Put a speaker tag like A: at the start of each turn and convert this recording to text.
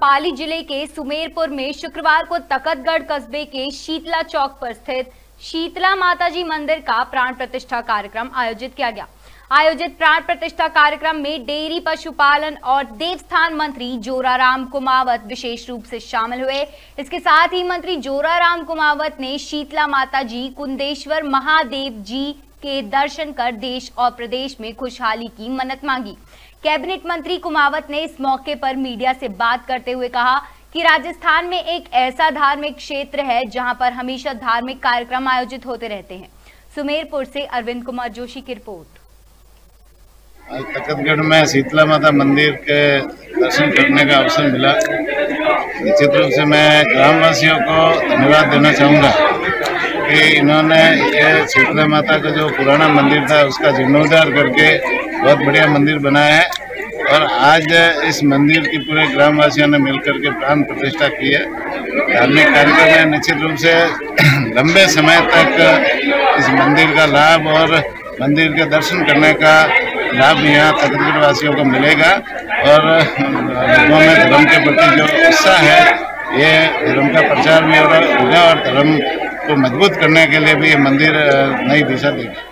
A: पाली ज़िले के सुमेरपुर में शुक्रवार को तकतगढ़ कस्बे के शीतला चौक पर स्थित शीतला माताजी मंदिर का प्राण प्रतिष्ठा कार्यक्रम आयोजित किया गया। आयोजित प्राण प्रतिष्ठा कार्यक्रम में डेयरी पशुपालन और देवस्थान मंत्री जोराराम कुमावत विशेष रूप से शामिल हुए। इसके साथ ही मंत्री जोराराम कुमावत ने शीतला माता जी कुंदेश्वर महादेव जी के दर्शन कर देश और प्रदेश में खुशहाली की मन्नत मांगी। कैबिनेट मंत्री कुमावत ने इस मौके पर मीडिया से बात करते हुए कहा कि राजस्थान में एक ऐसा धार्मिक क्षेत्र है जहाँ पर हमेशा धार्मिक कार्यक्रम आयोजित होते रहते हैं। सुमेरपुर से अरविंद कुमार जोशी की रिपोर्ट।
B: तकतगढ़ में शीतला माता मंदिर के दर्शन करने का अवसर मिला। निश्चित रूप से मैं ग्रामवासियों को धन्यवाद देना चाहूँगा। कि इन्होंने ये शीतला माता का जो पुराना मंदिर था, उसका जीर्णोद्धार करके बहुत बढ़िया मंदिर बनाया है। और आज इस मंदिर की पूरे ग्रामवासियों ने मिलकर के प्राण प्रतिष्ठा की है। धार्मिक कार्यक्रम है। निश्चित रूप से लंबे समय तक इस मंदिर का लाभ और मंदिर के दर्शन करने का लाभ यहाँ तकदीर वासियों को मिलेगा। और लोगों में धर्म के प्रति जो उत्साह है, ये धर्म का प्रचार भी हो रहा होगा और धर्म को मज़बूत करने के लिए भी ये मंदिर नई दिशा देगा